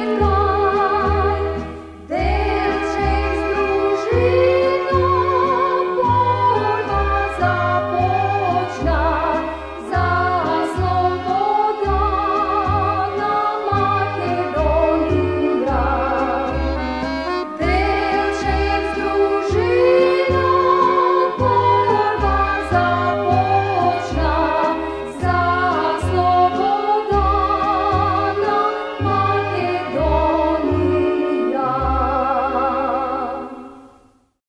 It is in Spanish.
el